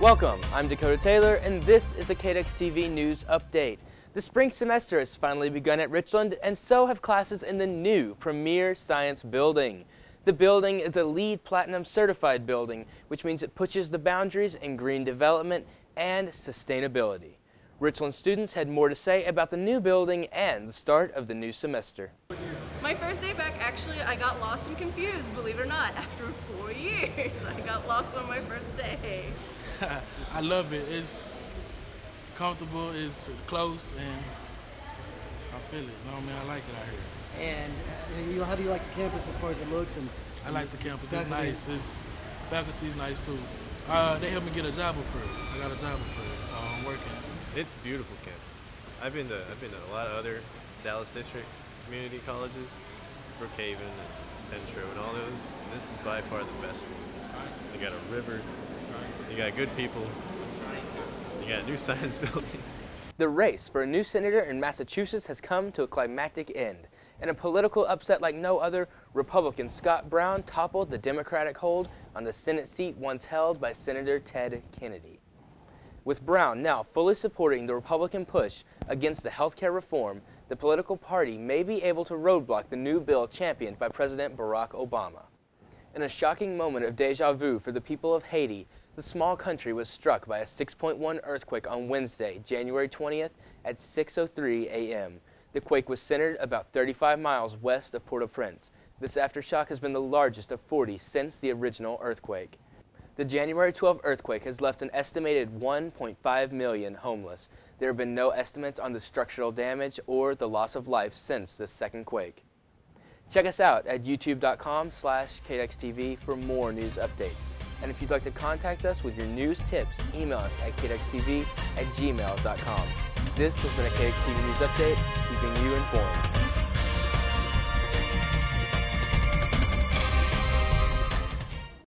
Welcome, I'm Dakota Taylor, and this is a KDUX TV News Update. The spring semester has finally begun at Richland, and so have classes in the new Premier Science Building. The building is a LEED Platinum certified building, which means it pushes the boundaries in green development and sustainability. Richland students had more to say about the new building and the start of the new semester. My first day back, actually, I got lost and confused, believe it or not. After four years, I got lost on my first day. I love it. It's comfortable, it's close, and I feel it. You know what I mean? I like it out here. And uh, you know, how do you like the campus as far as it looks? And I like the campus. It's Faculty. nice. It's faculty's nice too. Uh, they helped me get a job approved. I got a job approved, so I'm working. It's a beautiful campus. I've been to I've been to a lot of other Dallas district community colleges, Brookhaven and Centro and all those. This is by far the best one. You got a river, you got good people, you got a new science building. The race for a new senator in Massachusetts has come to a climactic end. In a political upset like no other, Republican Scott Brown toppled the Democratic hold on the Senate seat once held by Senator Ted Kennedy. With Brown now fully supporting the Republican push against the health care reform, the political party may be able to roadblock the new bill championed by President Barack Obama. In a shocking moment of deja vu for the people of Haiti, the small country was struck by a 6.1 earthquake on Wednesday, January 20th at 6.03 a.m. The quake was centered about 35 miles west of Port-au-Prince. This aftershock has been the largest of 40 since the original earthquake. The January 12 earthquake has left an estimated 1.5 million homeless. There have been no estimates on the structural damage or the loss of life since the second quake. Check us out at youtube.com slash kduxtv for more news updates. And if you'd like to contact us with your news tips, email us at kduxtv at gmail.com. This has been a KDX TV News Update, keeping you informed.